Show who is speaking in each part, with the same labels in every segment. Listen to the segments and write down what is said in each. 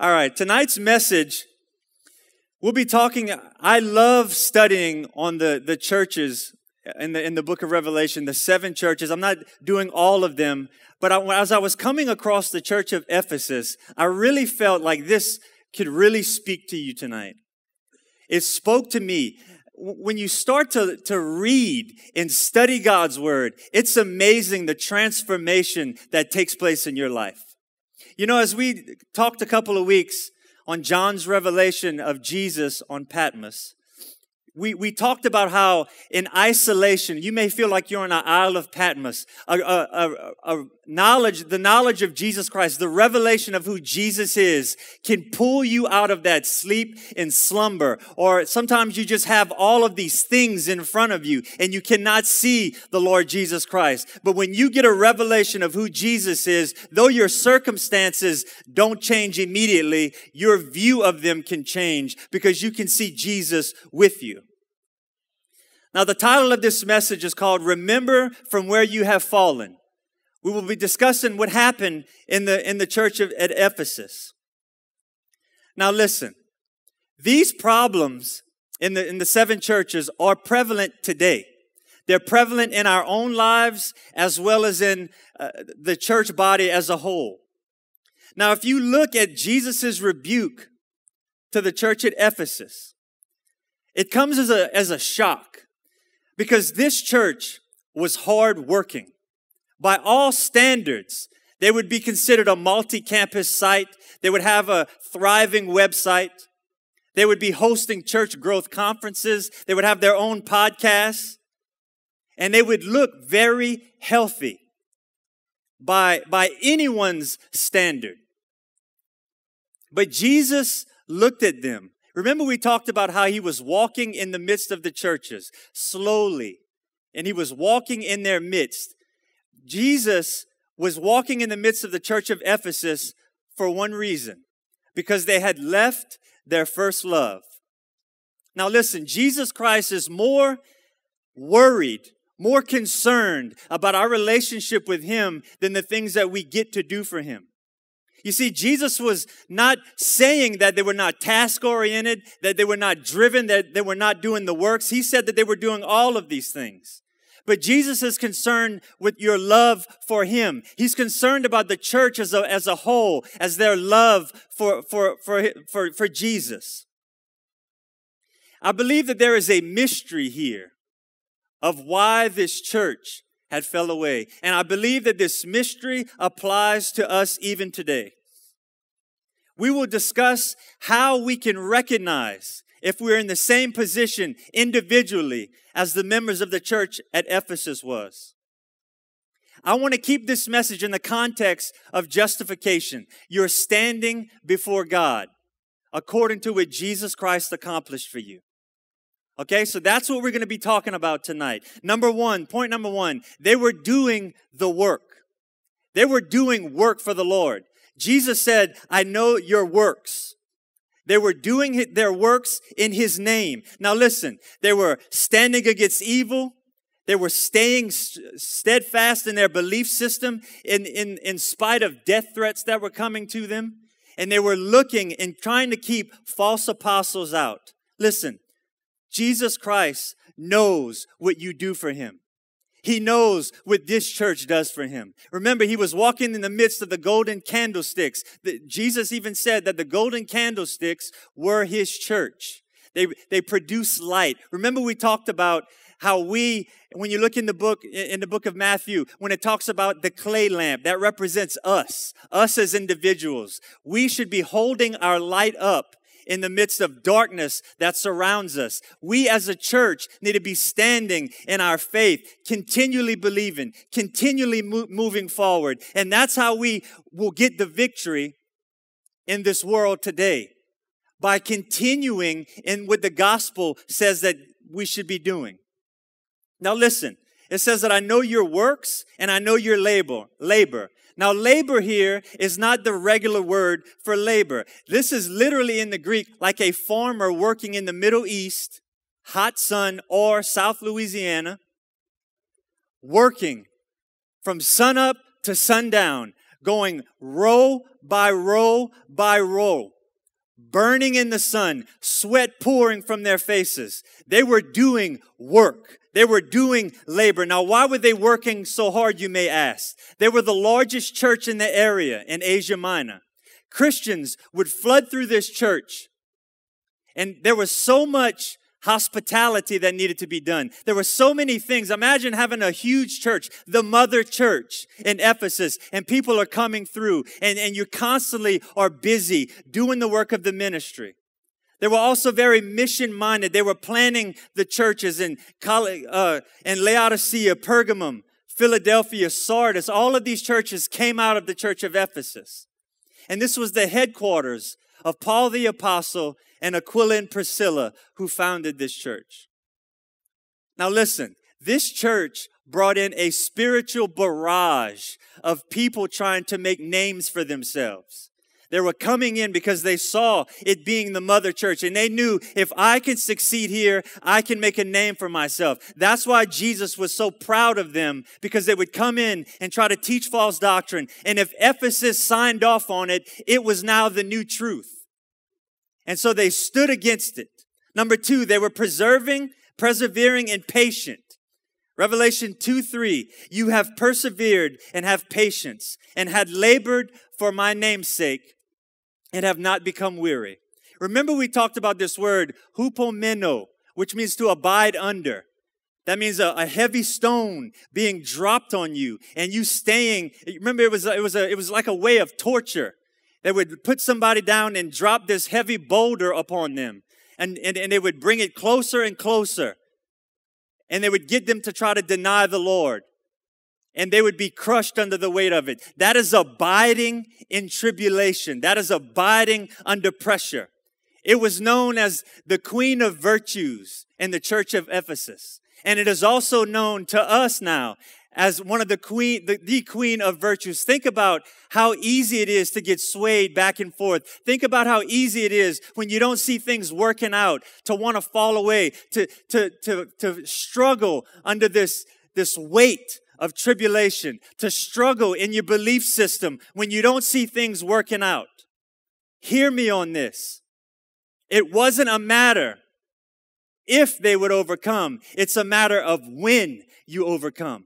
Speaker 1: All right, tonight's message, we'll be talking. I love studying on the, the churches in the, in the book of Revelation, the seven churches. I'm not doing all of them, but I, as I was coming across the church of Ephesus, I really felt like this could really speak to you tonight. It spoke to me. When you start to, to read and study God's word, it's amazing the transformation that takes place in your life. You know, as we talked a couple of weeks on John's revelation of Jesus on Patmos, we, we talked about how in isolation, you may feel like you're on an Isle of Patmos. A, a, a, a, knowledge, the knowledge of Jesus Christ, the revelation of who Jesus is can pull you out of that sleep and slumber. Or sometimes you just have all of these things in front of you and you cannot see the Lord Jesus Christ. But when you get a revelation of who Jesus is, though your circumstances don't change immediately, your view of them can change because you can see Jesus with you. Now, the title of this message is called Remember from Where You Have Fallen. We will be discussing what happened in the, in the church of, at Ephesus. Now, listen, these problems in the, in the seven churches are prevalent today. They're prevalent in our own lives as well as in uh, the church body as a whole. Now, if you look at Jesus' rebuke to the church at Ephesus, it comes as a, as a shock because this church was hard working. By all standards, they would be considered a multi campus site. They would have a thriving website. They would be hosting church growth conferences. They would have their own podcasts. And they would look very healthy by, by anyone's standard. But Jesus looked at them Remember, we talked about how he was walking in the midst of the churches slowly, and he was walking in their midst. Jesus was walking in the midst of the church of Ephesus for one reason because they had left their first love. Now, listen, Jesus Christ is more worried, more concerned about our relationship with Him than the things that we get to do for Him. You see, Jesus was not saying that they were not task oriented, that they were not driven, that they were not doing the works. He said that they were doing all of these things. But Jesus is concerned with your love for Him. He's concerned about the church as a, as a whole, as their love for, for, for, for, for Jesus. I believe that there is a mystery here of why this church had fell away. And I believe that this mystery applies to us even today. We will discuss how we can recognize if we're in the same position individually as the members of the church at Ephesus was. I want to keep this message in the context of justification. You're standing before God according to what Jesus Christ accomplished for you. Okay, so that's what we're going to be talking about tonight. Number one, point number one, they were doing the work. They were doing work for the Lord. Jesus said, I know your works. They were doing their works in his name. Now listen, they were standing against evil. They were staying steadfast in their belief system in, in, in spite of death threats that were coming to them. And they were looking and trying to keep false apostles out. Listen, Jesus Christ knows what you do for him. He knows what this church does for him. Remember, he was walking in the midst of the golden candlesticks. Jesus even said that the golden candlesticks were his church. They, they produce light. Remember, we talked about how we, when you look in the book, in the book of Matthew, when it talks about the clay lamp, that represents us, us as individuals. We should be holding our light up in the midst of darkness that surrounds us. We as a church need to be standing in our faith, continually believing, continually mo- moving forward. And that's how we will get the victory in this world today by continuing in what the gospel says that we should be doing. Now listen, it says that I know your works and I know your labor, labor. Now, labor here is not the regular word for labor. This is literally in the Greek like a farmer working in the Middle East, hot sun, or South Louisiana, working from sunup to sundown, going row by row by row, burning in the sun, sweat pouring from their faces. They were doing work. They were doing labor. Now, why were they working so hard, you may ask? They were the largest church in the area in Asia Minor. Christians would flood through this church, and there was so much hospitality that needed to be done. There were so many things. Imagine having a huge church, the mother church in Ephesus, and people are coming through, and, and you constantly are busy doing the work of the ministry. They were also very mission minded. They were planning the churches in, uh, in Laodicea, Pergamum, Philadelphia, Sardis. All of these churches came out of the church of Ephesus. And this was the headquarters of Paul the Apostle and Aquila and Priscilla who founded this church. Now listen, this church brought in a spiritual barrage of people trying to make names for themselves. They were coming in because they saw it being the mother church and they knew if I can succeed here, I can make a name for myself. That's why Jesus was so proud of them because they would come in and try to teach false doctrine. And if Ephesus signed off on it, it was now the new truth. And so they stood against it. Number two, they were preserving, persevering, and patient. Revelation 2 3, you have persevered and have patience and had labored for my name's sake and have not become weary. Remember, we talked about this word, hupomeno, which means to abide under. That means a, a, heavy stone being dropped on you and you staying. Remember, it was, it was, a, it was like a way of torture. They would put somebody down and drop this heavy boulder upon them. And, and, and they would bring it closer and closer. And they would get them to try to deny the Lord and they would be crushed under the weight of it. That is abiding in tribulation. That is abiding under pressure. It was known as the queen of virtues in the church of Ephesus. And it is also known to us now as one of the queen, the, the, queen of virtues. Think about how easy it is to get swayed back and forth. Think about how easy it is when you don't see things working out to want to fall away, to, to, to, to struggle under this, this weight of tribulation, to struggle in your belief system when you don't see things working out. Hear me on this. It wasn't a matter if they would overcome. It's a matter of when you overcome.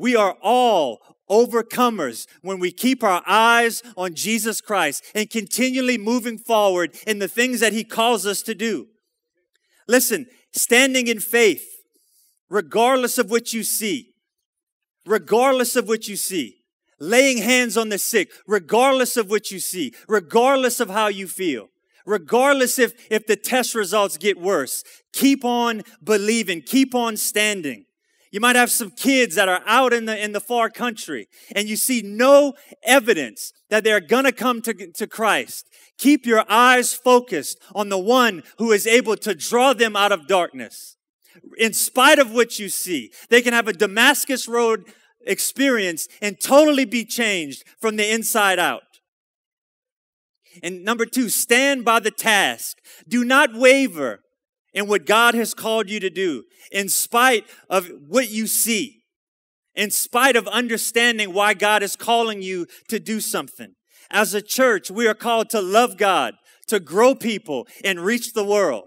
Speaker 1: We are all overcomers when we keep our eyes on Jesus Christ and continually moving forward in the things that he calls us to do. Listen, standing in faith regardless of what you see, regardless of what you see, laying hands on the sick, regardless of what you see, regardless of how you feel, regardless if, if the test results get worse, keep on believing, keep on standing. You might have some kids that are out in the, in the far country and you see no evidence that they're gonna come to, to Christ. Keep your eyes focused on the one who is able to draw them out of darkness in spite of what you see. They can have a Damascus Road experience and totally be changed from the inside out. And number two, stand by the task. Do not waver in what God has called you to do in spite of what you see, in spite of understanding why God is calling you to do something. As a church, we are called to love God, to grow people and reach the world.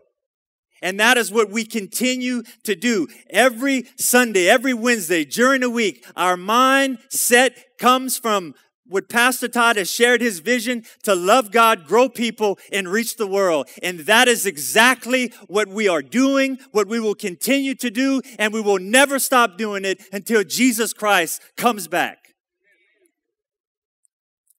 Speaker 1: And that is what we continue to do every Sunday, every Wednesday during the week. Our mindset comes from what Pastor Todd has shared his vision to love God, grow people, and reach the world. And that is exactly what we are doing, what we will continue to do, and we will never stop doing it until Jesus Christ comes back.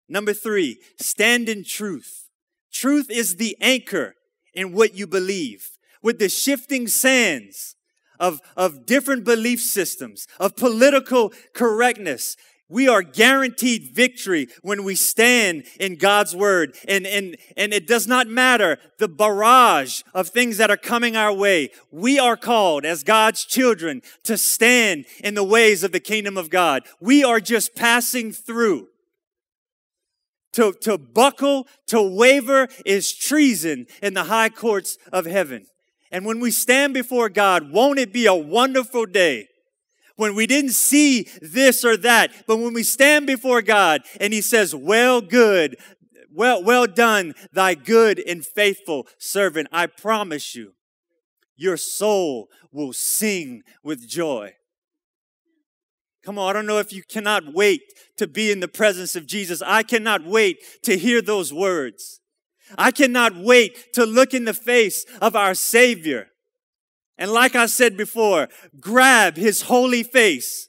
Speaker 1: Number three, stand in truth. Truth is the anchor in what you believe with the shifting sands of, of different belief systems, of political correctness. We are guaranteed victory when we stand in God's word. And, and, and it does not matter the barrage of things that are coming our way. We are called as God's children to stand in the ways of the kingdom of God. We are just passing through. To, to buckle, to waver is treason in the high courts of heaven. And when we stand before God, won't it be a wonderful day when we didn't see this or that, but when we stand before God and He says, Well, good, well, well done, thy good and faithful servant, I promise you, your soul will sing with joy. Come on, I don't know if you cannot wait to be in the presence of Jesus. I cannot wait to hear those words. I cannot wait to look in the face of our Savior. And like I said before, grab his holy face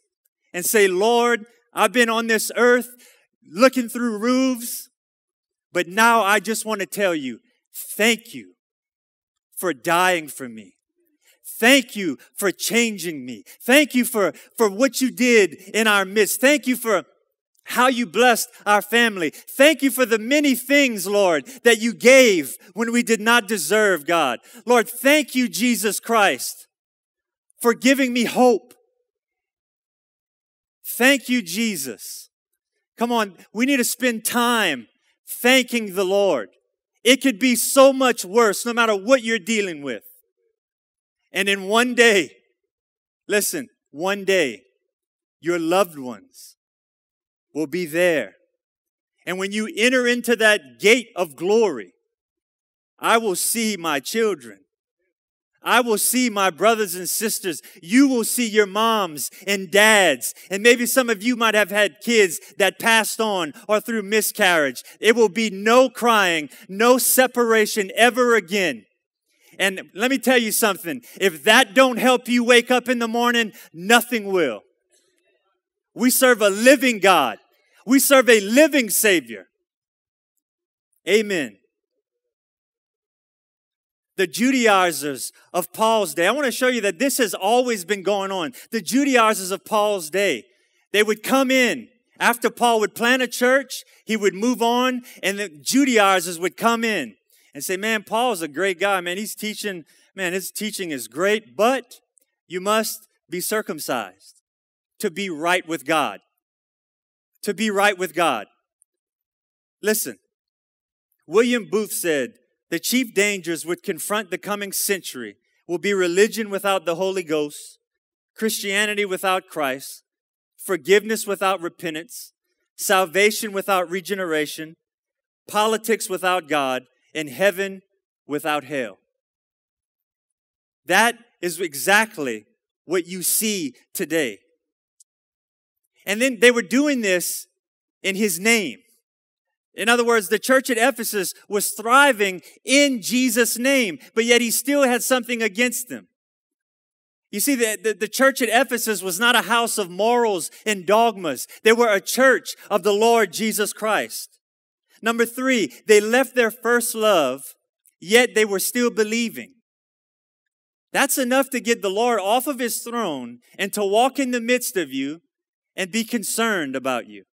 Speaker 1: and say, Lord, I've been on this earth looking through roofs, but now I just want to tell you, thank you for dying for me. Thank you for changing me. Thank you for, for what you did in our midst. Thank you for how you blessed our family. Thank you for the many things, Lord, that you gave when we did not deserve, God. Lord, thank you, Jesus Christ, for giving me hope. Thank you, Jesus. Come on, we need to spend time thanking the Lord. It could be so much worse no matter what you're dealing with. And in one day, listen, one day, your loved ones will be there. And when you enter into that gate of glory, I will see my children. I will see my brothers and sisters. You will see your moms and dads. And maybe some of you might have had kids that passed on or through miscarriage. It will be no crying, no separation ever again. And let me tell you something. If that don't help you wake up in the morning, nothing will. We serve a living God. We serve a living Savior. Amen. The Judaizers of Paul's day. I want to show you that this has always been going on. The Judaizers of Paul's day. They would come in after Paul would plant a church, he would move on, and the Judaizers would come in and say, Man, Paul's a great guy, man. He's teaching, man, his teaching is great, but you must be circumcised to be right with God to be right with God. Listen, William Booth said the chief dangers would confront the coming century will be religion without the Holy Ghost, Christianity without Christ, forgiveness without repentance, salvation without regeneration, politics without God, and heaven without hell. That is exactly what you see today. And then they were doing this in his name. In other words, the church at Ephesus was thriving in Jesus' name, but yet he still had something against them. You see, the, the, the, church at Ephesus was not a house of morals and dogmas. They were a church of the Lord Jesus Christ. Number three, they left their first love, yet they were still believing. That's enough to get the Lord off of his throne and to walk in the midst of you and be concerned about you.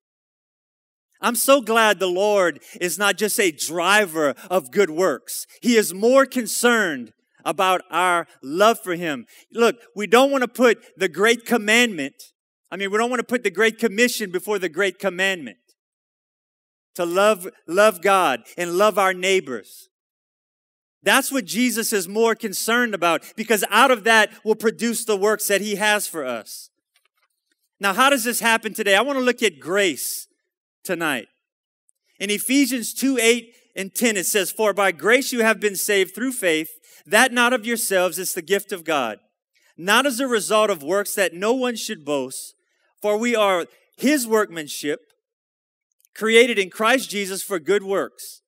Speaker 1: I'm so glad the Lord is not just a driver of good works. He is more concerned about our love for Him. Look, we don't want to put the great commandment, I mean, we don't want to put the great commission before the great commandment to love, love God and love our neighbors. That's what Jesus is more concerned about because out of that will produce the works that He has for us. Now, how does this happen today? I want to look at grace tonight. In Ephesians 2 8 and 10, it says, For by grace you have been saved through faith, that not of yourselves, is the gift of God, not as a result of works that no one should boast, for we are his workmanship, created in Christ Jesus for good works,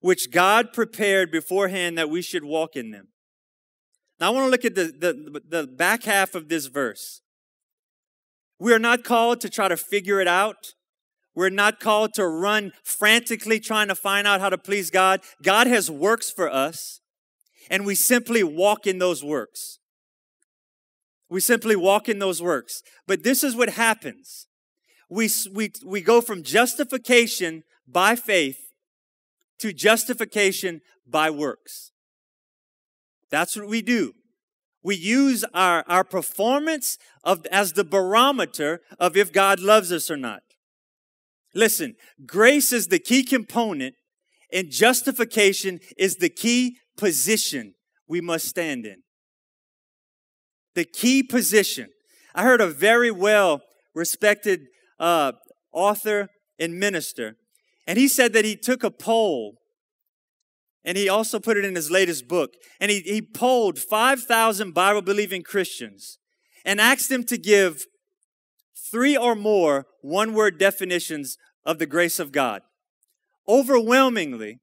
Speaker 1: which God prepared beforehand that we should walk in them. Now, I want to look at the, the, the back half of this verse. We are not called to try to figure it out. We're not called to run frantically trying to find out how to please God. God has works for us, and we simply walk in those works. We simply walk in those works. But this is what happens. We, we, we go from justification by faith to justification by works. That's what we do. We use our, our performance of, as the barometer of if God loves us or not. Listen, grace is the key component and justification is the key position we must stand in. The key position. I heard a very well respected uh, author and minister, and he said that he took a poll and he also put it in his latest book. And he, he polled 5,000 Bible believing Christians and asked them to give three or more one word definitions of the grace of God. Overwhelmingly,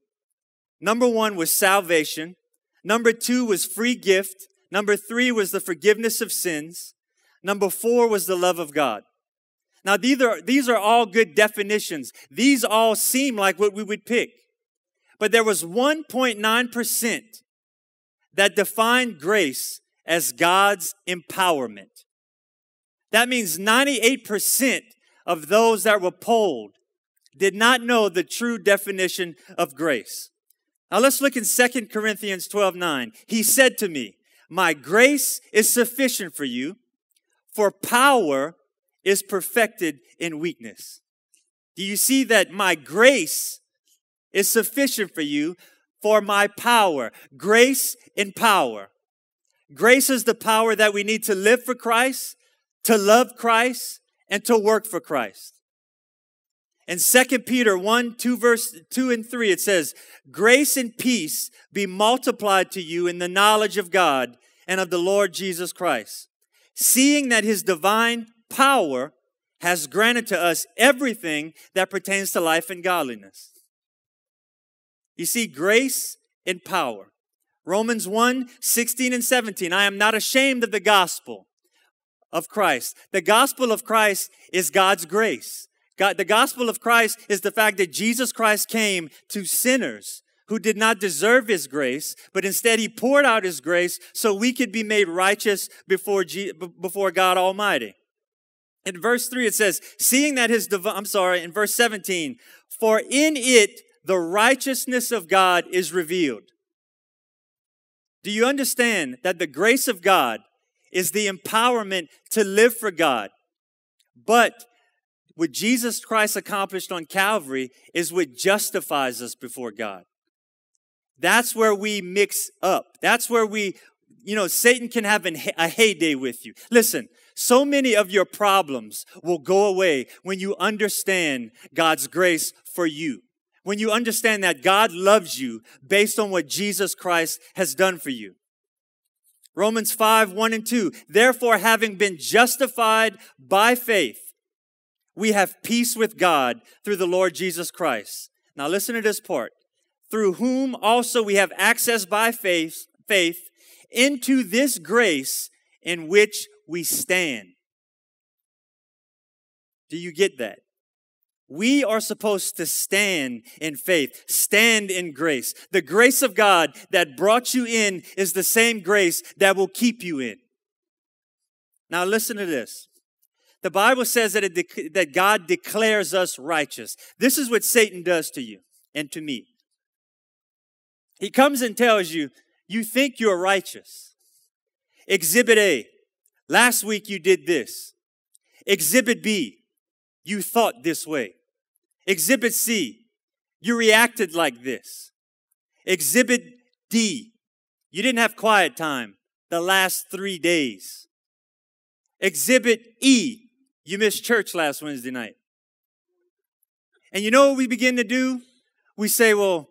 Speaker 1: number one was salvation. Number two was free gift. Number three was the forgiveness of sins. Number four was the love of God. Now, these are, these are all good definitions. These all seem like what we would pick. But there was 1.9% that defined grace as God's empowerment. That means 98% of those that were polled did not know the true definition of grace. Now let's look in 2 Corinthians 12 9. He said to me, My grace is sufficient for you, for power is perfected in weakness. Do you see that my grace is sufficient for you for my power. Grace and power. Grace is the power that we need to live for Christ, to love Christ, and to work for Christ. In 2 Peter 1, 2 verse 2 and 3, it says, Grace and peace be multiplied to you in the knowledge of God and of the Lord Jesus Christ, seeing that his divine power has granted to us everything that pertains to life and godliness. You see, grace and power. Romans 1 16 and 17. I am not ashamed of the gospel of Christ. The gospel of Christ is God's grace. God, the gospel of Christ is the fact that Jesus Christ came to sinners who did not deserve his grace, but instead he poured out his grace so we could be made righteous before, G, before God Almighty. In verse 3, it says, Seeing that his divine, I'm sorry, in verse 17, for in it the righteousness of God is revealed. Do you understand that the grace of God is the empowerment to live for God? But what Jesus Christ accomplished on Calvary is what justifies us before God. That's where we mix up. That's where we, you know, Satan can have a heyday with you. Listen, so many of your problems will go away when you understand God's grace for you when you understand that God loves you based on what Jesus Christ has done for you. Romans 5, 1 and 2. Therefore, having been justified by faith, we have peace with God through the Lord Jesus Christ. Now listen to this part. Through whom also we have access by faith, faith into this grace in which we stand. Do you get that? We are supposed to stand in faith, stand in grace. The grace of God that brought you in is the same grace that will keep you in. Now listen to this. The Bible says that, de- that God declares us righteous. This is what Satan does to you and to me. He comes and tells you, you think you're righteous. Exhibit A, last week you did this. Exhibit B, you thought this way. Exhibit C, you reacted like this. Exhibit D, you didn't have quiet time the last three days. Exhibit E, you missed church last Wednesday night. And you know what we begin to do? We say, well,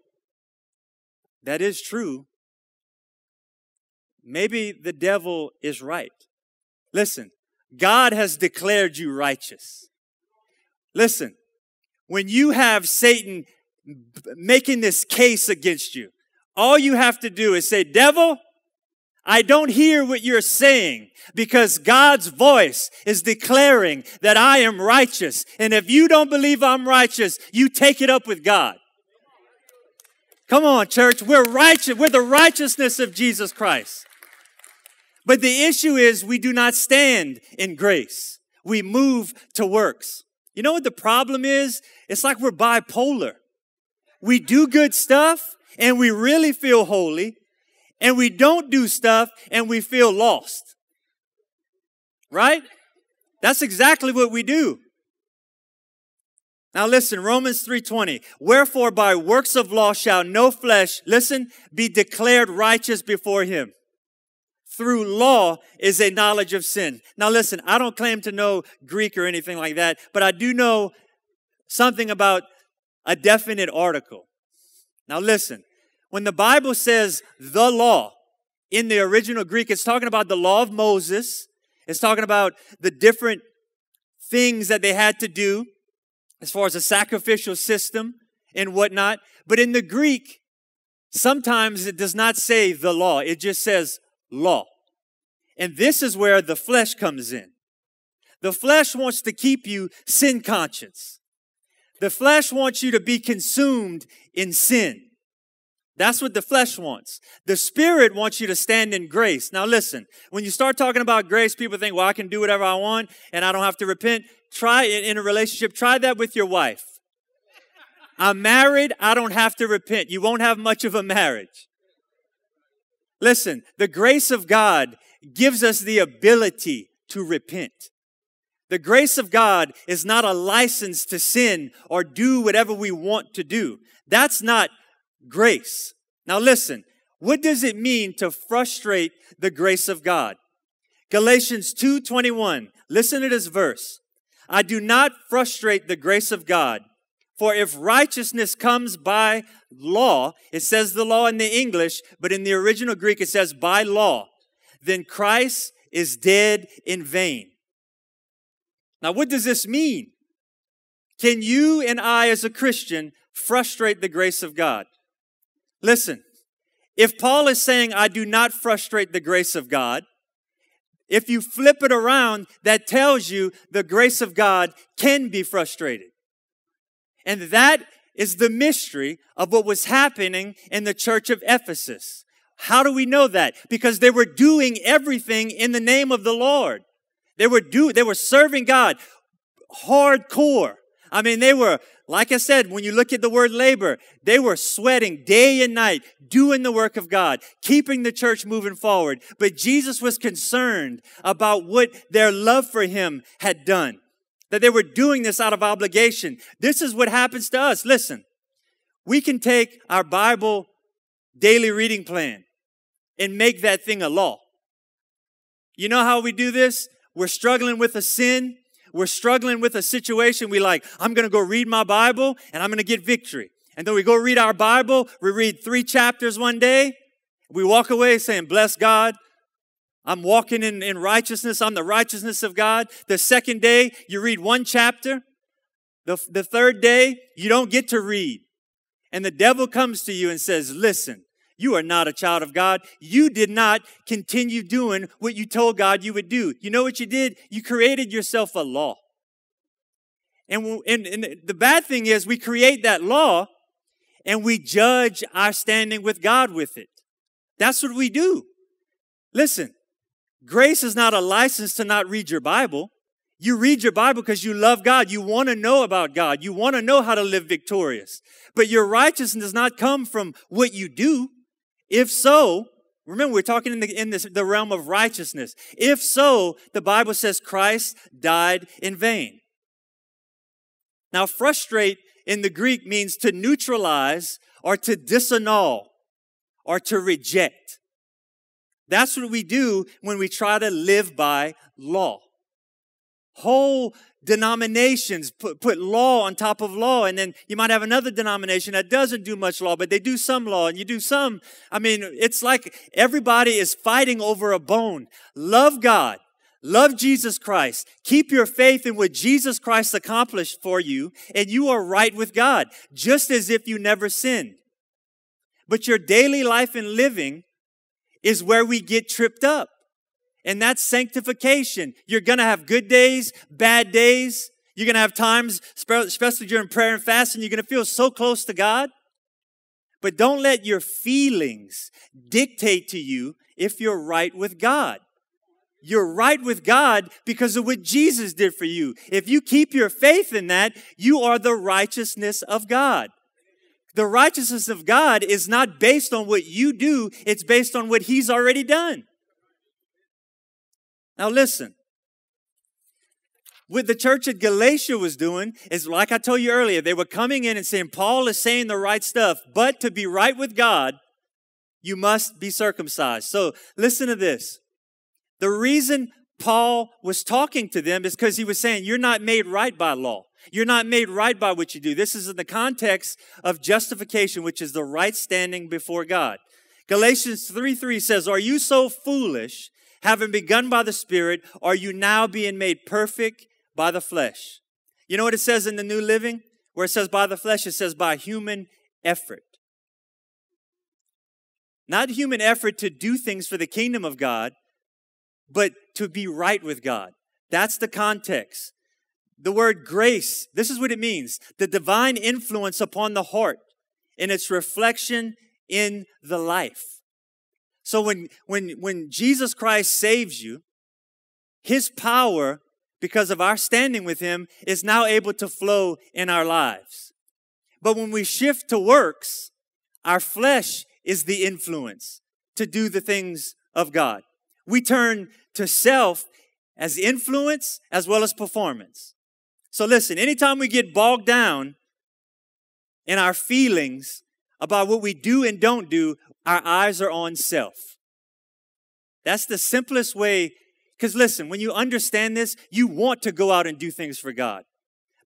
Speaker 1: that is true. Maybe the devil is right. Listen, God has declared you righteous. Listen, when you have Satan making this case against you, all you have to do is say, devil, I don't hear what you're saying because God's voice is declaring that I am righteous. And if you don't believe I'm righteous, you take it up with God. Come on, church. We're righteous. We're the righteousness of Jesus Christ. But the issue is we do not stand in grace. We move to works. You know what the problem is? It's like we're bipolar. We do good stuff and we really feel holy, and we don't do stuff and we feel lost. Right? That's exactly what we do. Now listen, Romans 3:20. Wherefore by works of law shall no flesh, listen, be declared righteous before him. through law is a knowledge of sin. Now listen, I don't claim to know Greek or anything like that, but I do know something about a definite article. Now listen, when the Bible says the law in the original Greek, it's talking about the law of Moses. It's talking about the different things that they had to do as far as a sacrificial system and whatnot. But in the Greek, sometimes it does not say the law. It just says law. And this is where the flesh comes in. The flesh wants to keep you sin conscious. The flesh wants you to be consumed in sin. That's what the flesh wants. The spirit wants you to stand in grace. Now listen, when you start talking about grace, people think, well, I can do whatever I want and I don't have to repent. Try it in a relationship. Try that with your wife. I'm married. I don't have to repent. You won't have much of a marriage. Listen, the grace of God gives us the ability to repent. The grace of God is not a license to sin or do whatever we want to do. That's not grace. Now listen, what does it mean to frustrate the grace of God? Galatians 2:21. Listen to this verse. I do not frustrate the grace of God, for if righteousness comes by law, it says the law in the English, but in the original Greek it says by law, then Christ is dead in vain. Now, what does this mean? Can you and I, as a Christian, frustrate the grace of God? Listen, if Paul is saying, I do not frustrate the grace of God, if you flip it around, that tells you the grace of God can be frustrated. And that is the mystery of what was happening in the church of Ephesus. How do we know that? Because they were doing everything in the name of the Lord. They were do they were serving God hardcore. I mean, they were like I said, when you look at the word labor, they were sweating day and night, doing the work of God, keeping the church moving forward. But Jesus was concerned about what their love for him had done, that they were doing this out of obligation. This is what happens to us. Listen, we can take our Bible daily reading plan and make that thing a law. You know how we do this? We're struggling with a sin we're struggling with a situation, we like, I'm going to go read my Bible and I'm going to get victory. And then we go read our Bible, we read three chapters one day, we walk away saying, Bless God. I'm walking in, in righteousness. I'm the righteousness of God. The second day, you read one chapter. The, the third day, you don't get to read. And the devil comes to you and says, Listen, you are not a child of God. You did not continue doing what you told God you would do. You know what you did? You created yourself a law. And, and, and the bad thing is, we create that law and we judge our standing with God with it. That's what we do. Listen, grace is not a license to not read your Bible. You read your Bible because you love God. You want to know about God. You want to know how to live victorious. But your righteousness does not come from what you do. If so, remember we're talking in the in this, the realm of righteousness. If so, the Bible says Christ died in vain. Now, frustrate in the Greek means to neutralize or to disannul or to reject. That's what we do when we try to live by law. Whole denominations put, put law on top of law. And then you might have another denomination that doesn't do much law, but they do some law and you do some. I mean, it's like everybody is fighting over a bone. Love God. Love Jesus Christ. Keep your faith in what Jesus Christ accomplished for you, and you are right with God, just as if you never sinned. But your daily life and living is where we get tripped up and that's sanctification. You're going to have good days, bad days. You're going to have times, especially during prayer and fasting, you're going to feel so close to God. But don't let your feelings dictate to you if you're right with God. You're right with God because of what Jesus did for you. If you keep your faith in that, you are the righteousness of God. The righteousness of God is not based on what you do, it's based on what He's already done. Now listen. What the church at Galatia was doing is, like I told you earlier, they were coming in and saying, Paul is saying the right stuff, but to be right with God, you must be circumcised. So listen to this. The reason Paul was talking to them is because he was saying, You're not made right by law. You're not made right by what you do. This is in the context of justification, which is the right standing before God. Galatians 3 3 says, Are you so foolish, having begun by the Spirit, are you now being made perfect by the flesh? You know what it says in the New Living? Where it says by the flesh, it says by human effort. Not human effort to do things for the kingdom of God, but to be right with God. That's the context. The word grace, this is what it means the divine influence upon the heart and its reflection in the life. So when, when, when Jesus Christ saves you, his power, because of our standing with him, is now able to flow in our lives. But when we shift to works, our flesh is the influence to do the things of God. We turn to self as influence as well as performance. So listen, anytime we get bogged down in our feelings about what we do and don't do, our eyes are on self. That's the simplest way. Because listen, when you understand this, you want to go out and do things for God.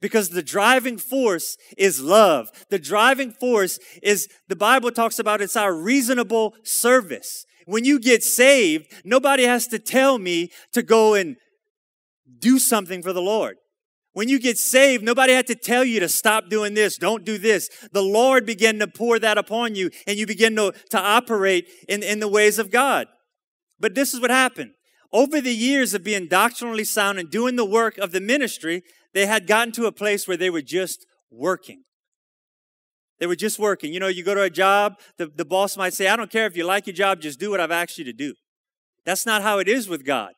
Speaker 1: Because the driving force is love. The driving force is, the Bible talks about it's our reasonable service. When you get saved, nobody has to tell me to go and do something for the Lord. When you get saved, nobody had to tell you to stop doing this, don't do this. The Lord began to pour that upon you and you begin to, to operate in, in the ways of God. But this is what happened. Over the years of being doctrinally sound and doing the work of the ministry, they had gotten to a place where they were just working. They were just working. You know, you go to a job, the, the boss might say, I don't care if you like your job, just do what I've asked you to do. That's not how it is with God.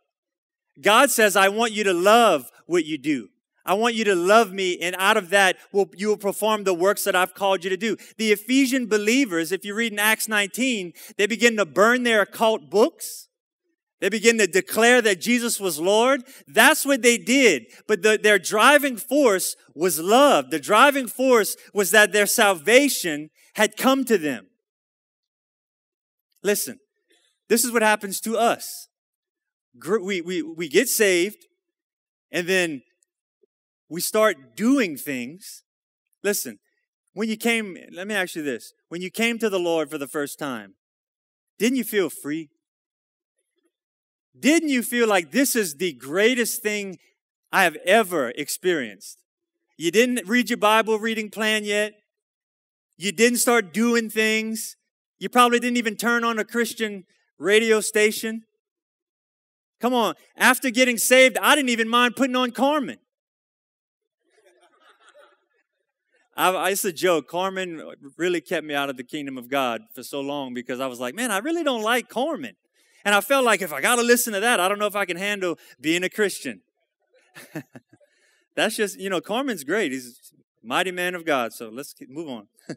Speaker 1: God says, I want you to love what you do. I want you to love me, and out of that, will, you will perform the works that I've called you to do. The Ephesian believers, if you read in Acts 19, they begin to burn their occult books. They begin to declare that Jesus was Lord. That's what they did. But the, their driving force was love. The driving force was that their salvation had come to them. Listen, this is what happens to us. We, we, we get saved, and then we start doing things. Listen, when you came, let me ask you this. When you came to the Lord for the first time, didn't you feel free? Didn't you feel like this is the greatest thing I have ever experienced? You didn't read your Bible reading plan yet. You didn't start doing things. You probably didn't even turn on a Christian radio station. Come on. After getting saved, I didn't even mind putting on Carmen. I, I used joke, Carmen really kept me out of the kingdom of God for so long because I was like, man, I really don't like Carmen. And I felt like if I got to listen to that, I don't know if I can handle being a Christian. That's just, you know, Carmen's great. He's a mighty man of God. So let's keep, move on.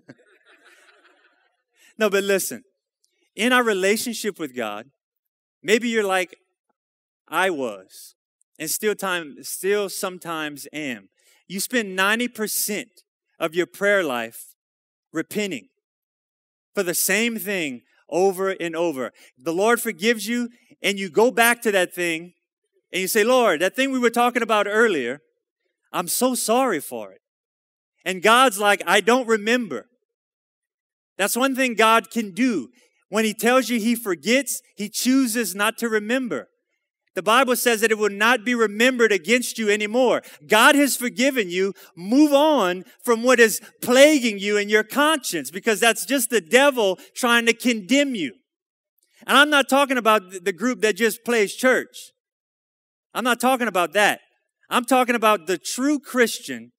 Speaker 1: no, but listen, in our relationship with God, maybe you're like I was, and still time, still sometimes am. You spend 90% of your prayer life repenting for the same thing over and over. The Lord forgives you, and you go back to that thing and you say, Lord, that thing we were talking about earlier, I'm so sorry for it. And God's like, I don't remember. That's one thing God can do. When He tells you He forgets, He chooses not to remember. The Bible says that it will not be remembered against you anymore. God has forgiven you. Move on from what is plaguing you in your conscience because that's just the devil trying to condemn you. And I'm not talking about the group that just plays church. I'm not talking about that. I'm talking about the true Christian,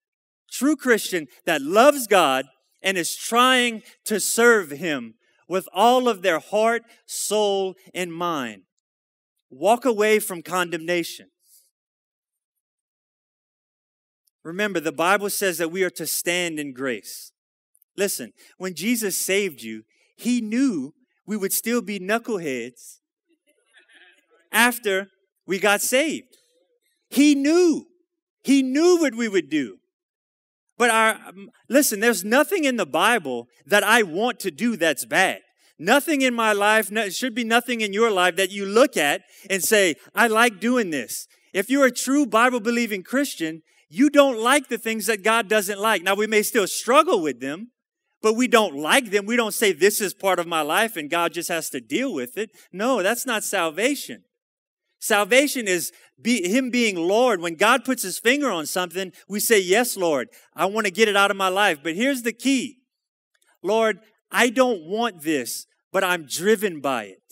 Speaker 1: true Christian that loves God and is trying to serve Him with all of their heart, soul, and mind. Walk away from condemnation. Remember, the Bible says that we are to stand in grace. Listen, when Jesus saved you, he knew we would still be knuckleheads after we got saved. He knew. He knew what we would do. But our, um, listen, there's nothing in the Bible that I want to do that's bad. Nothing in my life, no, should be nothing in your life that you look at and say, I like doing this. If you're a true Bible believing Christian, you don't like the things that God doesn't like. Now, we may still struggle with them, but we don't like them. We don't say, This is part of my life and God just has to deal with it. No, that's not salvation. Salvation is be, Him being Lord. When God puts His finger on something, we say, Yes, Lord, I want to get it out of my life. But here's the key Lord, I don't want this, but I'm driven by it.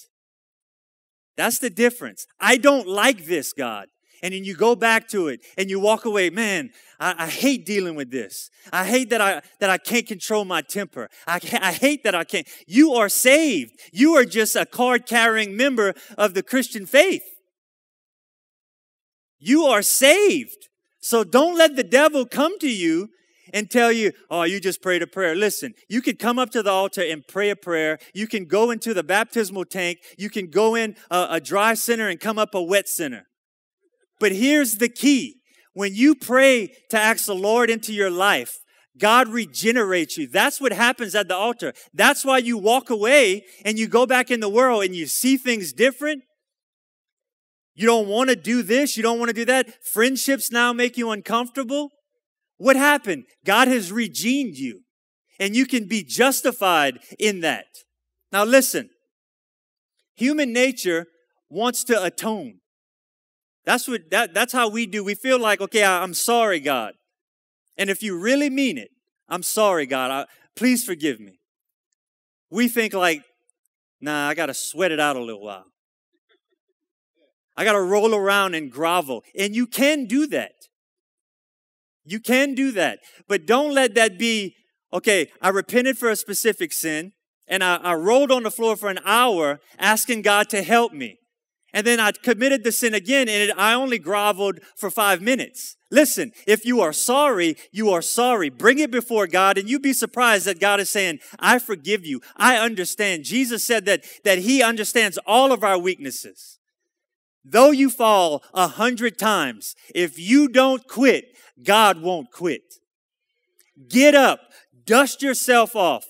Speaker 1: That's the difference. I don't like this, God. And then you go back to it and you walk away, man, I, I hate dealing with this. I hate that I, that I can't control my temper. I, I hate that I can't. You are saved. You are just a card carrying member of the Christian faith. You are saved. So don't let the devil come to you and tell you, oh, you just prayed a prayer. Listen, you can come up to the altar and pray a prayer. You can go into the baptismal tank. You can go in a, a dry center and come up a wet center. But here's the key. When you pray to ask the Lord into your life, God regenerates you. That's what happens at the altar. That's why you walk away and you go back in the world and you see things different you don't want to do this. You don't want to do that. Friendships now make you uncomfortable. What happened? God has regened you and you can be justified in that. Now listen, human nature wants to atone. That's what, that, that's how we do. We feel like, okay, I, am sorry, God. And if you really mean it, I'm sorry, God. I, please forgive me. We think like, nah, I got to sweat it out a little while. I got to roll around and grovel. And you can do that. You can do that. But don't let that be, okay, I repented for a specific sin and I, I rolled on the floor for an hour asking God to help me. And then I committed the sin again and it, I only groveled for five minutes. Listen, if you are sorry, you are sorry. Bring it before God and you'd be surprised that God is saying, I forgive you. I understand. Jesus said that, that he understands all of our weaknesses. Though you fall a hundred times, if you don't quit, God won't quit. Get up, dust yourself off,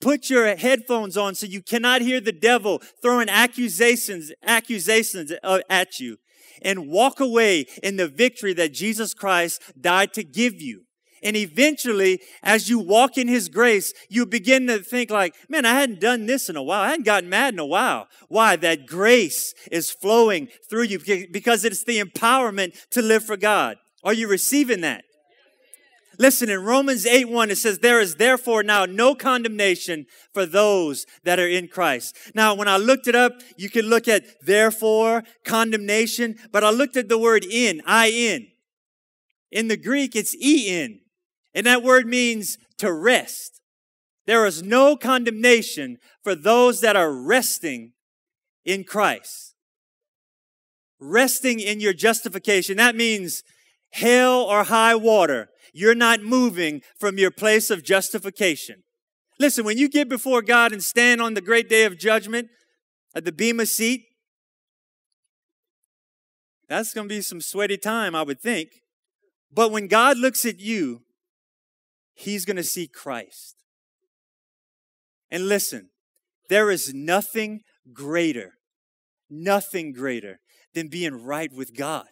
Speaker 1: put your headphones on so you cannot hear the devil throwing accusations, accusations uh, at you and walk away in the victory that Jesus Christ died to give you. And eventually, as you walk in His grace, you begin to think like, man, I hadn't done this in a while. I hadn't gotten mad in a while. Why? That grace is flowing through you because it's the empowerment to live for God. Are you receiving that? Listen, in Romans 8 1, it says, There is therefore now no condemnation for those that are in Christ. Now, when I looked it up, you can look at therefore, condemnation, but I looked at the word in, I in. In the Greek, it's en. And that word means to rest. There is no condemnation for those that are resting in Christ. Resting in your justification. That means hell or high water. You're not moving from your place of justification. Listen, when you get before God and stand on the great day of judgment at the Bema seat, that's going to be some sweaty time, I would think. But when God looks at you, he's going to see Christ. And listen, there is nothing greater, nothing greater than being right with God.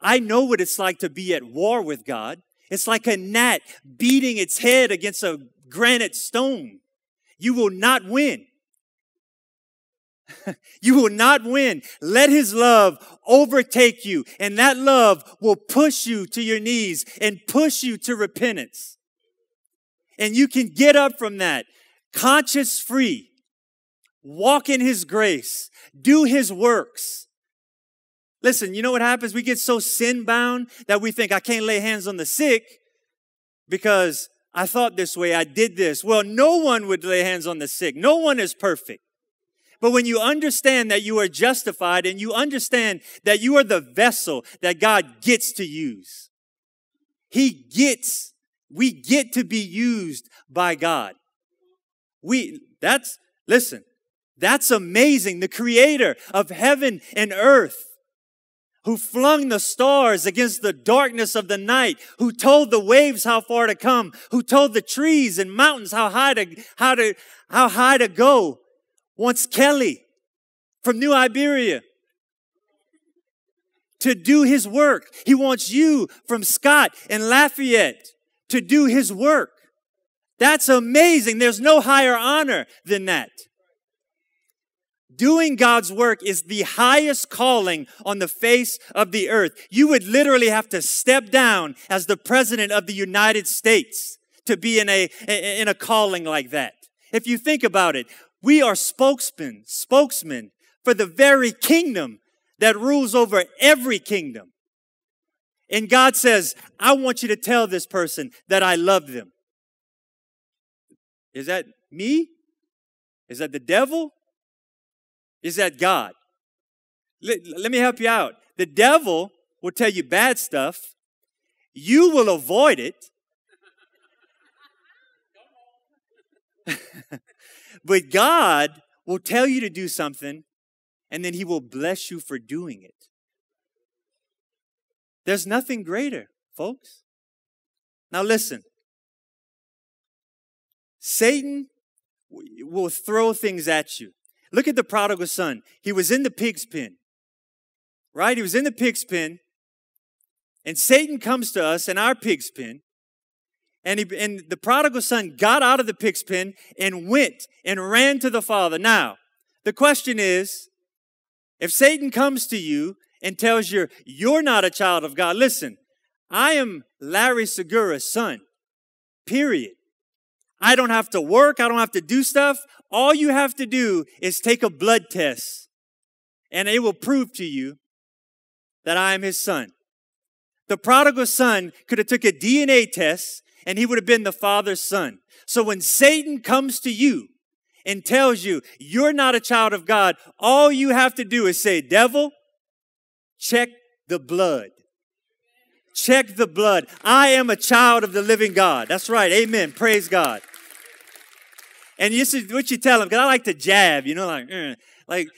Speaker 1: I know what it's like to be at war with God. It's like a gnat beating its head against a granite stone. You will not win. you will not win. Let his love overtake you, and that love will push you to your knees and push you to repentance. And you can get up from that conscious free, walk in His grace, do His works. Listen, you know what happens? We get so sin bound that we think I can't lay hands on the sick because I thought this way, I did this. Well, no one would lay hands on the sick. No one is perfect. But when you understand that you are justified and you understand that you are the vessel that God gets to use, He gets we get to be used by God. We, that's, listen, that's amazing. The creator of heaven and earth who flung the stars against the darkness of the night, who told the waves how far to come, who told the trees and mountains how high to, how to, how high to go. wants Kelly from New Iberia to do his work. He wants you from Scott and Lafayette to do his work. That's amazing. There's no higher honor than that. Doing God's work is the highest calling on the face of the earth. You would literally have to step down as the president of the United States to be in a, in a calling like that. If you think about it, we are spokesmen, spokesmen for the very kingdom that rules over every kingdom. And God says, I want you to tell this person that I love them. Is that me? Is that the devil? Is that God? Let, let me help you out. The devil will tell you bad stuff. You will avoid it. but God will tell you to do something and then he will bless you for doing it. There's nothing greater, folks. Now listen. Satan will throw things at you. Look at the prodigal son. He was in the pig's pen, right? He was in the pig's pen, and Satan comes to us in our pig's pen, and, he, and the prodigal son got out of the pig's pen and went and ran to the father. Now, the question is if Satan comes to you and tells you you're not a child of God, listen, I am Larry Segura's son, period. I don't have to work. I don't have to do stuff. All you have to do is take a blood test and it will prove to you that I am his son. The prodigal son could have took a DNA test and he would have been the father's son. So when Satan comes to you and tells you you're not a child of God, all you have to do is say, devil, check the blood. Check the blood. I am a child of the living God. That's right. Amen. Praise God. And this is what you tell them, because I like to jab, you know, like, uh, like,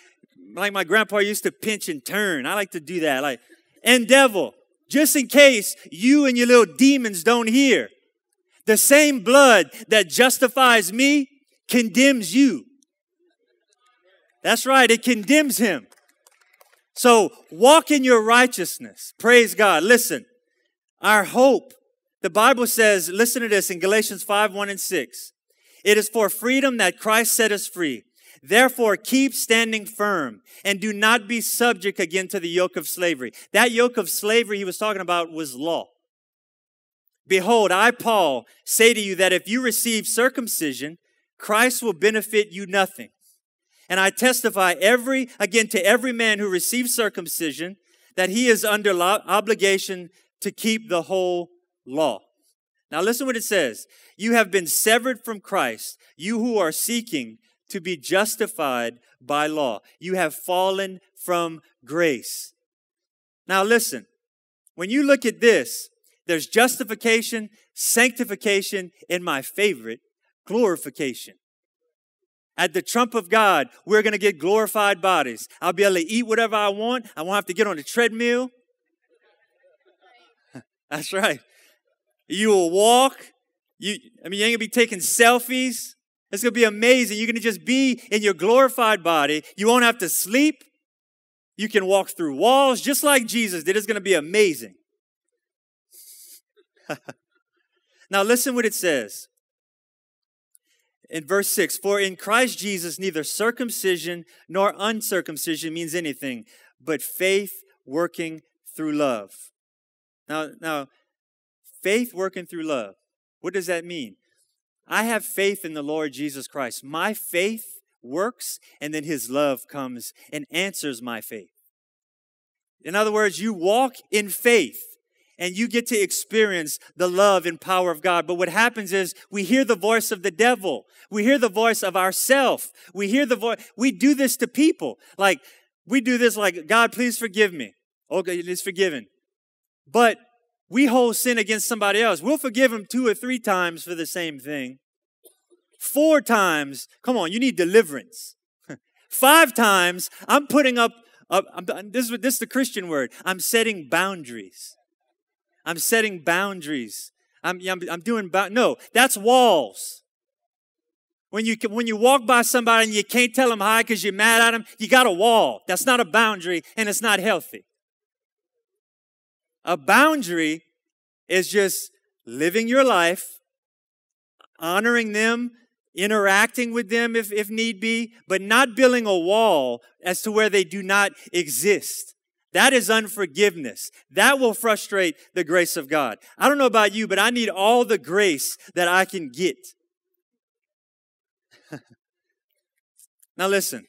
Speaker 1: like my grandpa used to pinch and turn. I like to do that. Like, and devil, just in case you and your little demons don't hear, the same blood that justifies me condemns you. That's right, it condemns him. So walk in your righteousness. Praise God. Listen, our hope, the Bible says, listen to this in Galatians 5 1 and 6. It is for freedom that Christ set us free. Therefore, keep standing firm and do not be subject again to the yoke of slavery. That yoke of slavery he was talking about was law. Behold, I, Paul, say to you that if you receive circumcision, Christ will benefit you nothing. And I testify every, again, to every man who receives circumcision that he is under obligation to keep the whole law. Now listen what it says. You have been severed from Christ, you who are seeking to be justified by law. You have fallen from grace. Now listen, when you look at this, there's justification, sanctification, and my favorite, glorification. At the trump of God, we're going to get glorified bodies. I'll be able to eat whatever I want. I won't have to get on a treadmill. That's right. You will walk. You, I mean, you ain't gonna be taking selfies. It's gonna be amazing. You're gonna just be in your glorified body. You won't have to sleep. You can walk through walls just like Jesus did. It's gonna be amazing. now, listen what it says in verse 6 For in Christ Jesus, neither circumcision nor uncircumcision means anything, but faith working through love. Now, now, faith working through love. What does that mean? I have faith in the Lord Jesus Christ. My faith works, and then his love comes and answers my faith. In other words, you walk in faith and you get to experience the love and power of God. But what happens is we hear the voice of the devil. We hear the voice of ourself. We hear the voice. We do this to people. Like, we do this like, God, please forgive me. Okay, it's forgiven. But we hold sin against somebody else. We'll forgive them two or three times for the same thing. Four times, come on, you need deliverance. Five times, I'm putting up, up I'm, this, is, this is the Christian word. I'm setting boundaries. I'm setting boundaries. I'm, I'm, I'm doing, no, that's walls. When you, when you walk by somebody and you can't tell them hi because you're mad at them, you got a wall. That's not a boundary and it's not healthy. A boundary is just living your life, honoring them, interacting with them if, if need be, but not building a wall as to where they do not exist. That is unforgiveness. That will frustrate the grace of God. I don't know about you, but I need all the grace that I can get. now listen,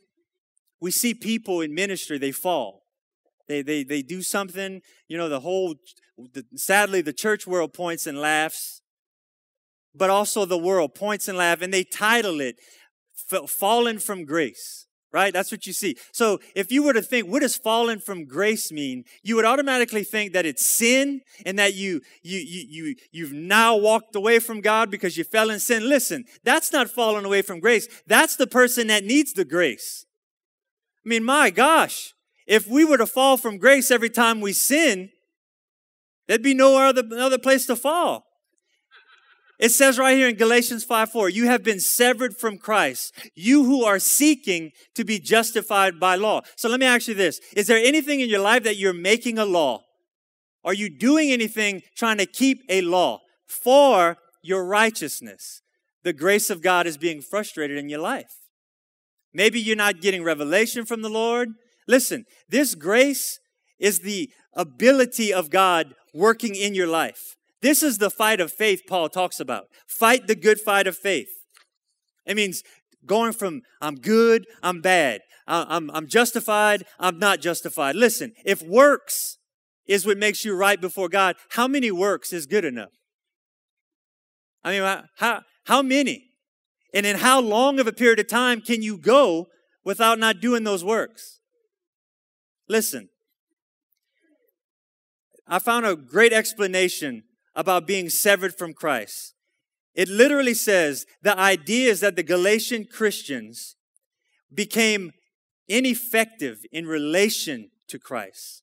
Speaker 1: we see people in ministry, they fall. They, they, they do something, you know, the whole, the, sadly, the church world points and laughs, but also the world points and laughs, and they title it Fallen from Grace right? That's what you see. So if you were to think, what does fallen from grace mean? You would automatically think that it's sin and that you, you, you, you, you've now walked away from God because you fell in sin. Listen, that's not falling away from grace. That's the person that needs the grace. I mean, my gosh, if we were to fall from grace every time we sin, there'd be no other, other place to fall. It says right here in Galatians 5 4, you have been severed from Christ, you who are seeking to be justified by law. So let me ask you this Is there anything in your life that you're making a law? Are you doing anything trying to keep a law for your righteousness? The grace of God is being frustrated in your life. Maybe you're not getting revelation from the Lord. Listen, this grace is the ability of God working in your life. This is the fight of faith Paul talks about. Fight the good fight of faith. It means going from I'm good, I'm bad, I'm, I'm justified, I'm not justified. Listen, if works is what makes you right before God, how many works is good enough? I mean, how, how many? And in how long of a period of time can you go without not doing those works? Listen, I found a great explanation about being severed from Christ. It literally says the idea is that the Galatian Christians became ineffective in relation to Christ.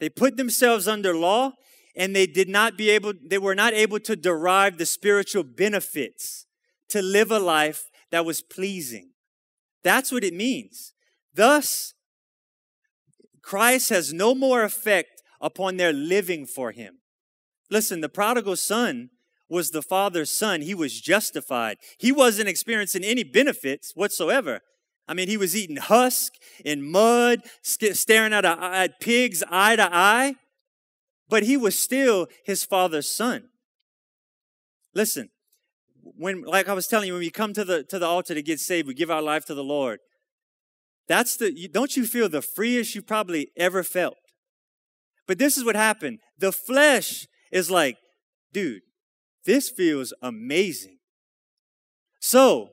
Speaker 1: They put themselves under law and they did not be able, they were not able to derive the spiritual benefits to live a life that was pleasing. That's what it means. Thus, Christ has no more effect upon their living for him. Listen, the prodigal son was the father's son. He was justified. He wasn't experiencing any benefits whatsoever. I mean, he was eating husk and mud, staring at, a, at pigs eye to eye, but he was still his father's son. Listen, when, like I was telling you, when we come to the, to the altar to get saved, we give our life to the Lord. That's the, don't you feel the freest you probably ever felt? But this is what happened. The flesh is like, dude, this feels amazing. So,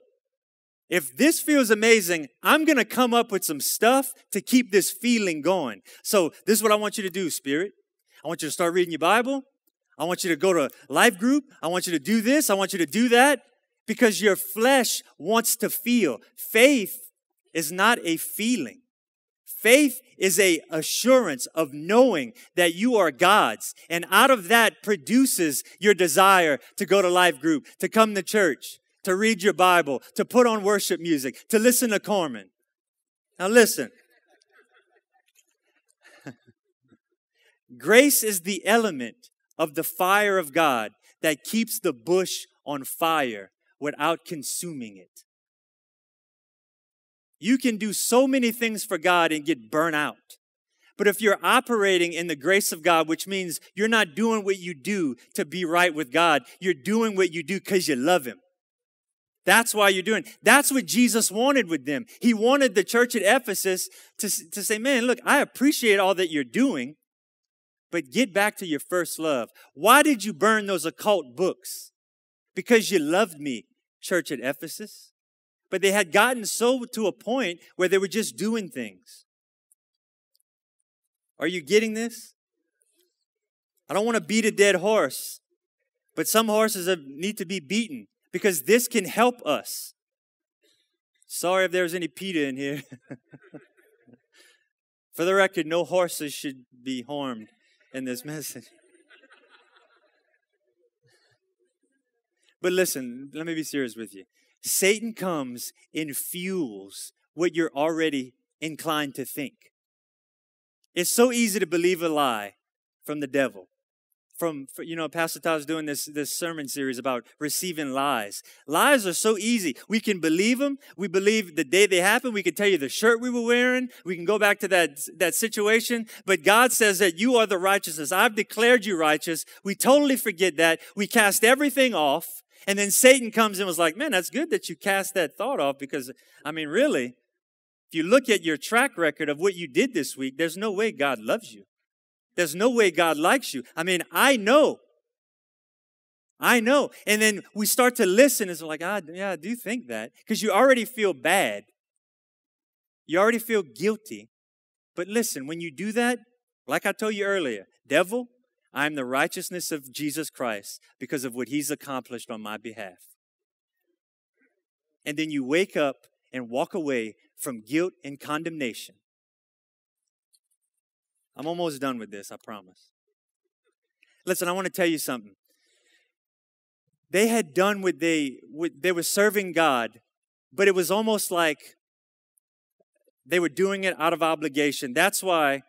Speaker 1: if this feels amazing, I'm going to come up with some stuff to keep this feeling going. So, this is what I want you to do, Spirit. I want you to start reading your Bible. I want you to go to life group. I want you to do this. I want you to do that because your flesh wants to feel. Faith is not a feeling. Faith is a assurance of knowing that you are God's. And out of that produces your desire to go to life group, to come to church, to read your Bible, to put on worship music, to listen to Carmen. Now listen. Grace is the element of the fire of God that keeps the bush on fire without consuming it. You can do so many things for God and get burnt out. But if you're operating in the grace of God, which means you're not doing what you do to be right with God, you're doing what you do because you love Him. That's why you're doing. That's what Jesus wanted with them. He wanted the church at Ephesus to, to say, man, look, I appreciate all that you're doing, but get back to your first love. Why did you burn those occult books? Because you loved me, church at Ephesus. But they had gotten so to a point where they were just doing things. Are you getting this? I don't want to beat a dead horse, but some horses need to be beaten because this can help us. Sorry if there's any PETA in here. For the record, no horses should be harmed in this message. But listen, let me be serious with you. Satan comes and fuels what you're already inclined to think. It's so easy to believe a lie from the devil. From you know pastor todd's doing this this sermon series about receiving lies. Lies are so easy. We can believe them we believe the day they happen we can tell you the shirt we were wearing. We can go back to that that situation. But god says that you are the righteousness i've declared you righteous we totally forget that. We cast everything off and then satan comes and was like man that's good that you cast that thought off because i mean really if you look at your track record of what you did this week there's no way god loves you there's no way God likes you. I mean, I know. I know. And then we start to listen and it's like, ah, yeah, I do think that. Because you already feel bad. You already feel guilty. But listen, when you do that, like I told you earlier, devil, I am the righteousness of Jesus Christ because of what he's accomplished on my behalf. And then you wake up and walk away from guilt and condemnation I'm almost done with this, I promise. Listen, I want to tell you something. They had done what they what, they were serving God, but it was almost like they were doing it out of obligation. That's why,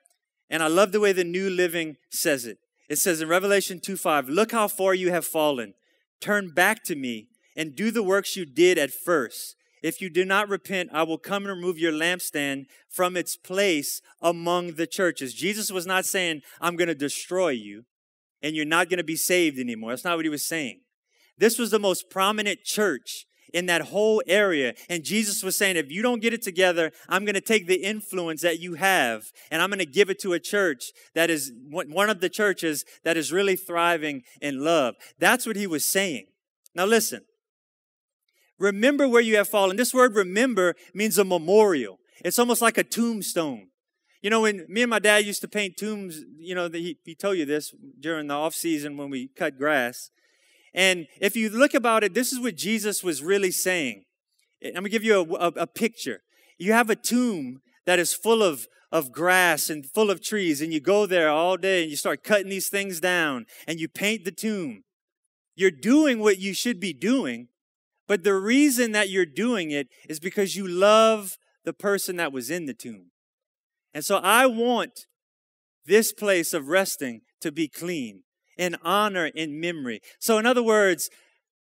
Speaker 1: and I love the way the New Living says it. It says in Revelation 2 5, Look how far you have fallen. Turn back to me and do the works you did at first. If you do not repent, I will come and remove your lampstand from its place among the churches. Jesus was not saying, I'm going to destroy you and you're not going to be saved anymore. That's not what he was saying. This was the most prominent church in that whole area. And Jesus was saying, if you don't get it together, I'm going to take the influence that you have and I'm going to give it to a church that is one of the churches that is really thriving in love. That's what he was saying. Now listen, Remember where you have fallen. This word remember means a memorial. It's almost like a tombstone. You know, when me and my dad used to paint tombs, you know, he, he told you this during the off season when we cut grass. And if you look about it, this is what Jesus was really saying. Eh, I'm going to give you a, a, a picture. You have a tomb that is full of, of grass and full of trees, and you go there all day and you start cutting these things down and you paint the tomb. You're doing what you should be doing, but the reason that you're doing it is because you love the person that was in the tomb. And so I want this place of resting to be clean in honor in memory. So, in other words,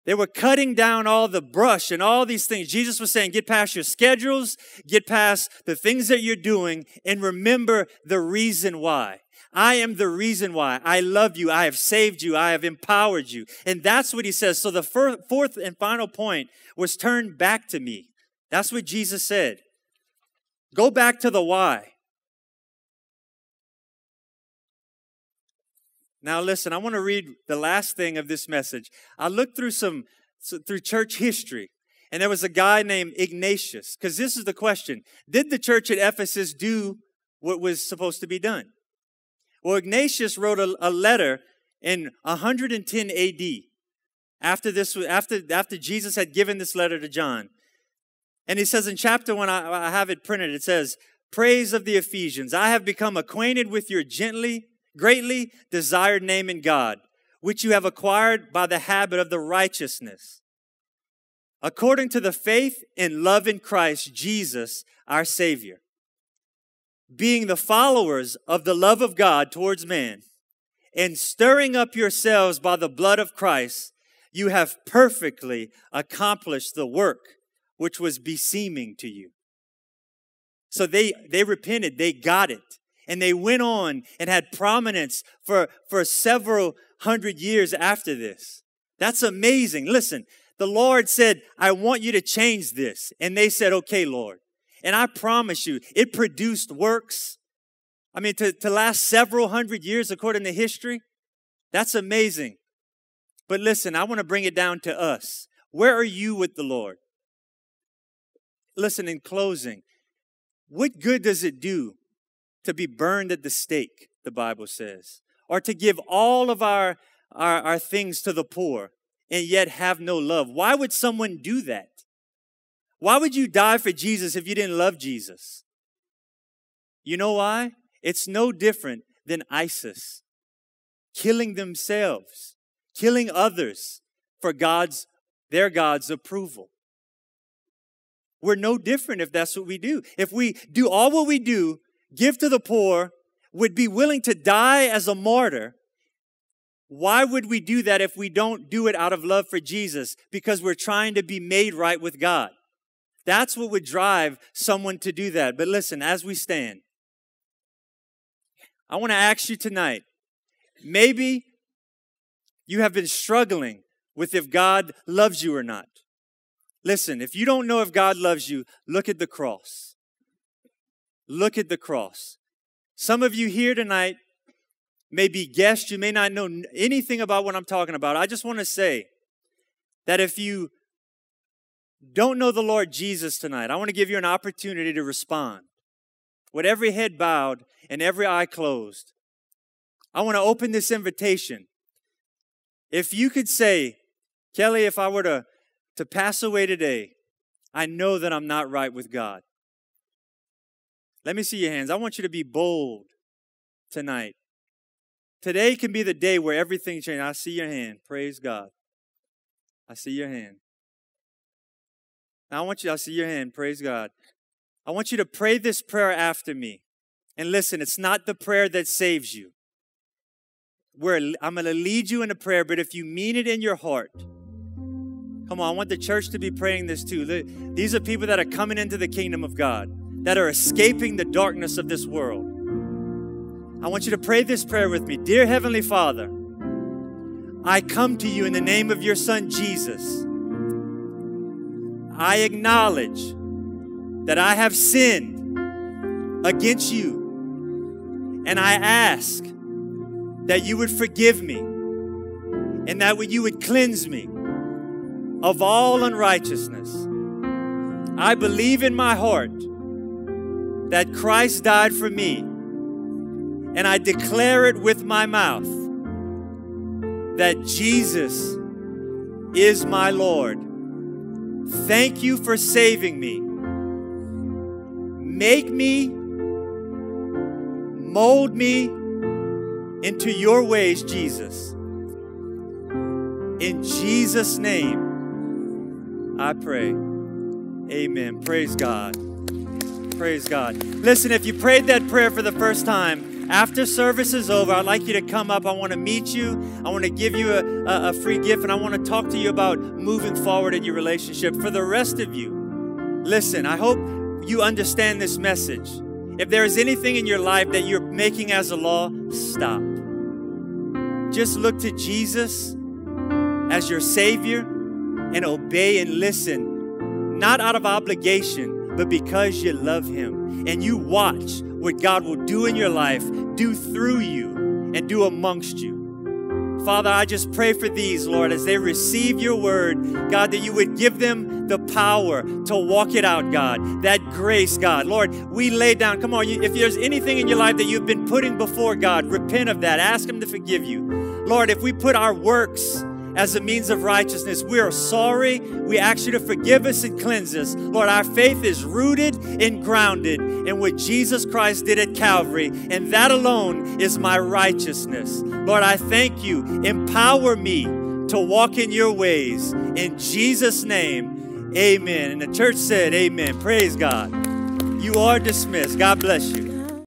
Speaker 1: they were cutting down all the brush and all these things. Jesus was saying, get past your schedules, get past the things that you're doing, and remember the reason why. I am the reason why. I love you. I have saved you. I have empowered you. And that's what he says. So the fourth and final point was turn back to me. That's what Jesus said. Go back to the why. Now listen, I want to read the last thing of this message. I looked through some through church history and there was a guy named Ignatius because this is the question. Did the church at Ephesus do what was supposed to be done? Well, Ignatius wrote a, a letter in 110 AD after this was after after Jesus had given this letter to John. And he says in chapter 1 I, I have it printed it says praise of the Ephesians I have become acquainted with your gently greatly desired name in God which you have acquired by the habit of the righteousness. According to the faith and love in Christ Jesus our savior. Being the followers of the love of God towards man, and stirring up yourselves by the blood of Christ, you have perfectly accomplished the work which was beseeming to you. So they, they repented, they got it, and they went on and had prominence for, for several hundred years after this. That's amazing. Listen, the Lord said, I want you to change this. And they said, okay, Lord. And I promise you, it produced works. I mean, to, to last several hundred years according to history, that's amazing. But listen, I want to bring it down to us. Where are you with the Lord? Listen, in closing, what good does it do to be burned at the stake, the Bible says, or to give all of our, our, our things to the poor and yet have no love? Why would someone do that? Why would you die for Jesus if you didn't love Jesus? You know why? It's no different than ISIS killing themselves, killing others for God's their God's approval. we're no different if that's what we do. If we do all what we do, give to the poor, would be willing to die as a martyr, why would we do that if we don't do it out of love for Jesus? Because we're trying to be made right with God. That's what would drive someone to do that. But listen, as we stand, I want to ask you tonight maybe you have been struggling with if God loves you or not. Listen, if you don't know if God loves you, look at the cross. Look at the cross. Some of you here tonight may be guests, you may not know anything about what I'm talking about. I just want to say that if you don't know the Lord Jesus tonight, I want to give you an opportunity to respond. With every head bowed and every eye closed, I want to open this invitation. If you could say, Kelly, if I were to, to pass away today, I know that I'm not right with God. Let me see your hands. I want you to be bold tonight. Today can be the day where everything changes. I see your hand. Praise God. I see your hand. Now I want you, I see your hand. Praise God. I want you to pray this prayer after me. And listen, it's not the prayer that saves you. I'm going to lead you in a prayer, but if you mean it in your heart, come on, I want the church to be praying this too. These are people that are coming into the kingdom of God, that are escaping the darkness of this world. I want you to pray this prayer with me. Dear Heavenly Father, I come to you in the name of your Son, Jesus. I acknowledge that I have sinned against you. And I ask that you would forgive me and that you would cleanse me of all unrighteousness. I believe in my heart that Christ died for me and I declare it with my mouth that Jesus is my Lord. Thank you for saving me. Make me, mold me into your ways, Jesus. In Jesus' name, I pray. Amen. Praise God. Praise God. Listen, if you prayed that prayer for the first time, after service is over, I'd like you to come up. I want to meet you. I want to give you a, a, a free gift, and I want to talk to you about moving forward in your relationship. For the rest of you, listen, I hope you understand this message. If there is anything in your life that you're making as a law, stop. Just look to Jesus as your Savior and obey and listen, not out of obligation, but because you love Him. And you watch what God will do in your life, do through you, and do amongst you. Father, I just pray for these, Lord, as they receive your word, God, that you would give them the power to walk it out, God. That grace, God. Lord, we lay down. Come on, if there's anything in your life that you've been putting before God, repent of that. Ask Him to forgive you. Lord, if we put our works, as a means of righteousness. We are sorry. We ask you to forgive us and cleanse us. Lord, our faith is rooted and grounded in what Jesus Christ did at Calvary, and that alone is my righteousness. Lord, I thank you. Empower me to walk in your ways. In Jesus' name, amen. And the church said, Amen. Praise God. You are dismissed. God bless you.